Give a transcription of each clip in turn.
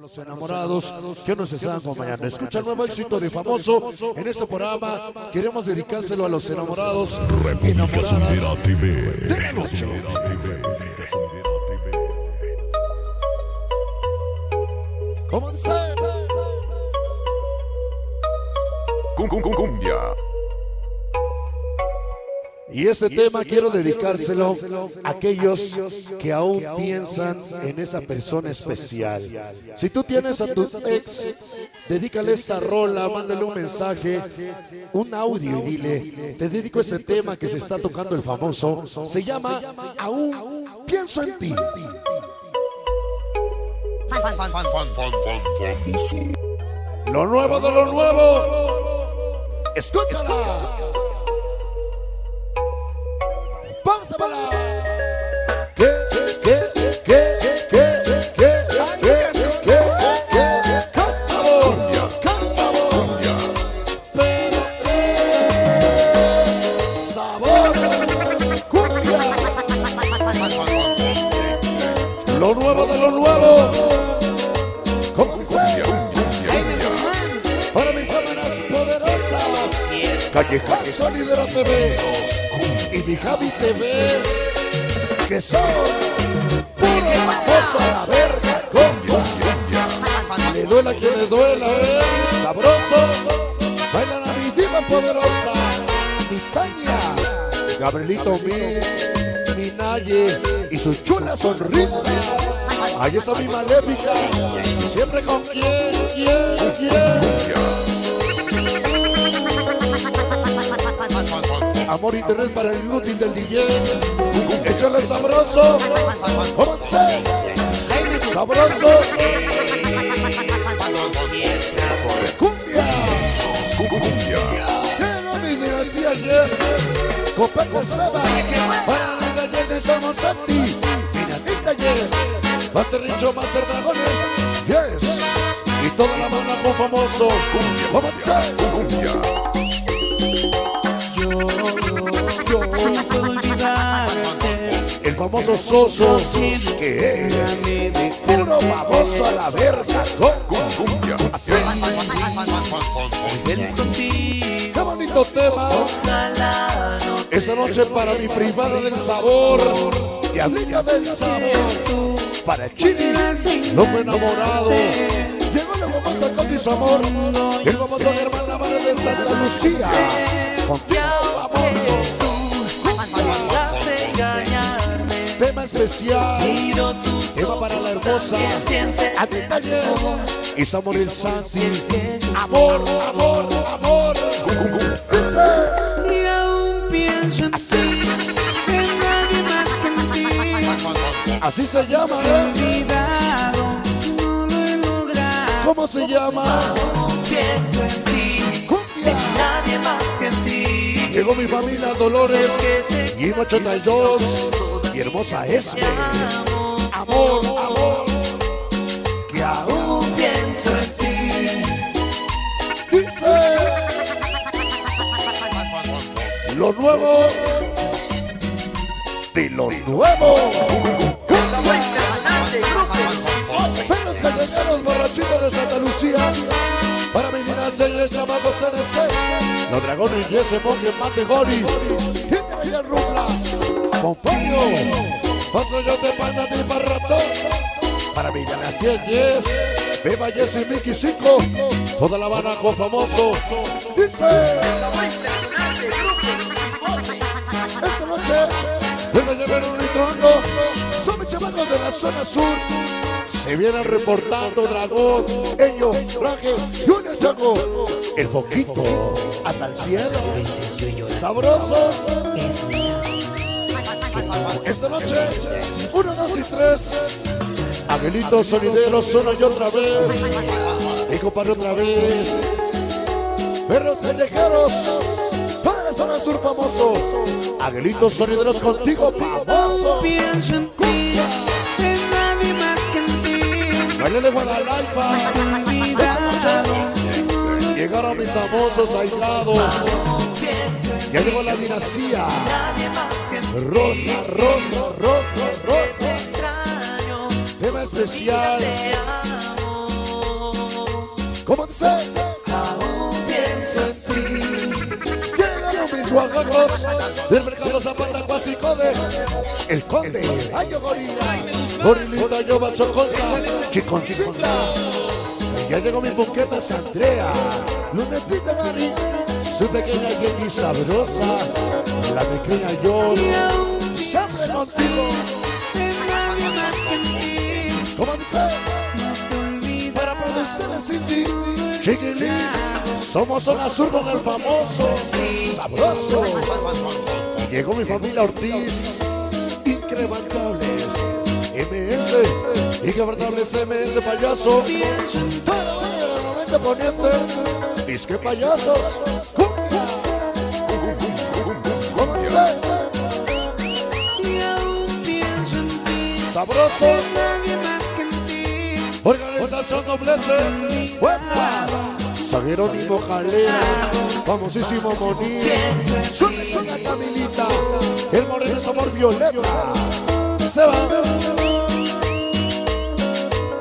Los enamorados que nos están acompañando. Escucha el nuevo éxito de famoso en este programa. Queremos dedicárselo a los enamorados y enamoradas de la noche. ¿Cómo dice? Cum, cum, cum, cumbia. Y este tema quiero dedicárselo a aquellos que aún piensan en esa persona especial. Si tú tienes a tu ex, dedícale esta rola, mándale un mensaje, un audio y dile, te dedico este tema que se está tocando el famoso. Se llama Aún pienso en ti. Lo nuevo de lo nuevo. Escúchala. 怎么了？Poderosas. Calleja Solidero TV y mi Javi TV, que son puro famoso a la verga, compa. Le duela que le duela, eh. Sabroso. Bailan a mi diva poderosa, mi Tania, Gabrielito Mix, mi Naye y su chula sonrisa. Ahí está mi maléfica, siempre con quien, quien, quien. Amor internet para el inútil del DJ. Échale sabroso. Once. Sabroso. Cumbia. Llega mi dinastía Yes. Copeco Estrada. Para la Yes somos Santi. Dinamita Yes. Master Richo, Master Dragones. Yes. Y toda la banda con famosos. Once. Cumbia. Famoso Soso. Que es puro famoso a la verga. Con Cumbia. Feliz contigo. Qué bonito tema. No Esa noche para mi privada del sabor. Y amiga del sabor. Para Chiri, loco enamorado. Llegó la famosa con su amor. El famoso Germán Navarre de Santa Lucía. Contigo famoso. Especial. Tema para la hermosa. A detalles. Y Samuel Santi. Amor, amor, amor. Y aún pienso en ti, en nadie más que en ti. Así se llama, ¿eh? Olvidado, no lo he logrado. ¿Cómo se llama? Aún pienso en ti, Cumbia. en nadie más que en ti. Llegó mi familia Dolores, Guido 82 y hermosa Esme. Amor, amor, que aún Pienso en ti, dice lo nuevo de lo nuevo. Perros callejeros borrachitos de Santa Lucía. Para mi dinastía el chamaco CNC. Los dragones y ese monje mate gori. Hitler y el rubla. Compaño. Paso yo de pana de barratón. Para mi dinastía Yes. Beba Yes y Mickey 5. Toda la Habana con famoso. Dice. Esta noche. Vengo a llevar un litrondo. Son mis chamacos de la zona sur. Se vienen reportando Dragón, Ello, Traje, Junior Chaco, el poquito, hasta el cielo, sabroso. Esta noche, uno, dos y tres. Abuelitos sonideros, uno y otra vez. Y compadre otra vez. Perros callejeros, toda la zona sur famoso. Aguelitos sonideros contigo, famoso. pienso en ti, en nadie más que en ti. Bailele Guadalajara. Llegaron mis famosos aislados. Ya llegó la dinastía. Rosa, rosa, rosa, rosa. Extraño. Tema especial. Te amo. ¿Cómo te sabes? Aún pienso en ti. Llega lo mismo a del mercado Zapata Cuasico de El Conde. Ay, yo gorila. Gorilita, yo macho cosa. Chiconcita. Ya llegó mi buqueta Andrea. Lunetita, Gary su pequeña Jenny sabrosa, la pequeña Jos, siempre contigo. ¿Cómo dice? Para producciones sin ti, Chiquilín, somos zona sur con el famoso, sabroso. Llegó mi familia Ortiz, increvantables, MS, increvantables MS payaso. Para 90 poniente, disque payasos. Cumbia. ¿Cómo dice? Sabroso. Organización Noblece. Buena. San Jerónimo Calera. Famosísimo Moní. Suena Camilita. El moreno sabor violeta. Se va.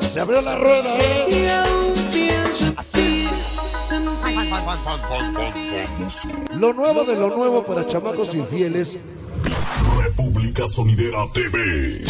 Se abrió la rueda, eh. Lo nuevo de lo nuevo para chamacos infieles. República Sonidera TV.